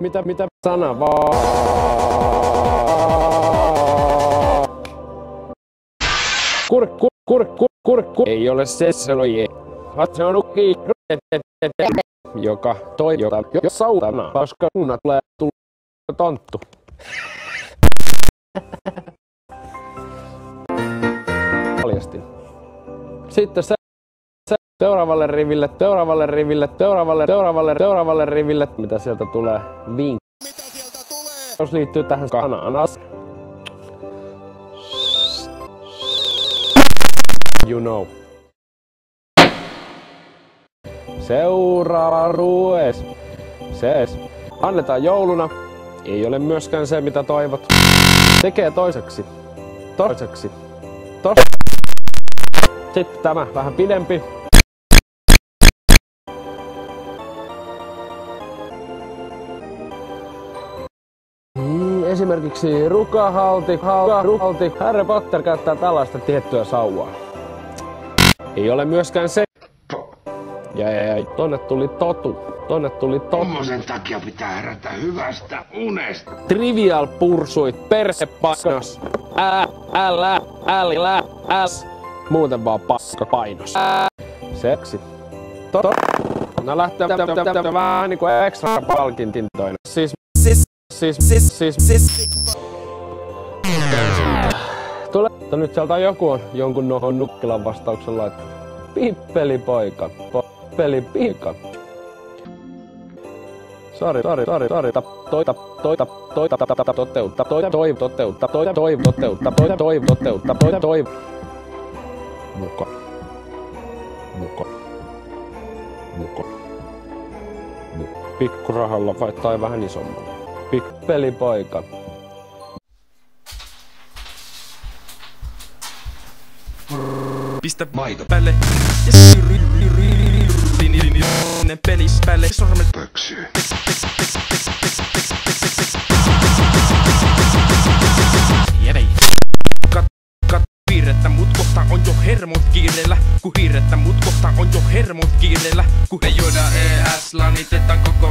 mitä, mitä sana vaan. Kur, kur, kur, kur, kur, kur, ei ole se sanoje. Se on ukki, joka toi, jota, jo sautana, koska kunnat tulee tonttu. Paljastin. Sitten se seuraavalle riville, seuraavalle riville, seuraavalle, seuraavalle, seuraavalle riville, mitä sieltä tulee vink. Mitä sieltä tulee? Jos liittyy tähän kananas. You know. Seuraava rues. Sees. Annetaan jouluna. Ei ole myöskään se, mitä toivot. Tekee toiseksi. Toiseksi. Tos. Sitten tämä vähän pidempi. Esimerkiksi rukahalti, halti, Harry Potter käyttää tällaista tiettyä sauvaa. Ei ole myöskään se. Ja, ja, ja tonne tuli totu. Tonne tuli totu. Tommosen takia pitää herätä hyvästä unesta. Trivial pursuit, persepainos. Ää, älä, älä, äs. Muuten vaan paska painos. Seksi. To, to. Nää lähtee vähän niinku ekstra palkintintoina. Siis, siis, siis, siis, siis, siis. Tule, että nyt sieltä joku on jonkun nohon nukkilan vastauksella, että pippelipoika, pippelipiika. Sori, sori, sori, sori, tap, toi, tap, toi, tap, toi, tap, tap, tap, toteutta, toi, toi, toteutta, toi, toi, toteutta, toi, toi, toteutta, toi, toi. Muka. Muka. Muka. Pikkurahalla vai tai vähän isommalla. Pippelipoika. Pistä maito päälle ja sininen pelis päälle sormet Pöksyy. Jävei. Kat, kat, piirrettä, mut kohta on jo hermot kiireellä. Ku piirrettä, mut kohta on jo hermot kiireellä. Ku me juodaan ES, lanitetaan koko.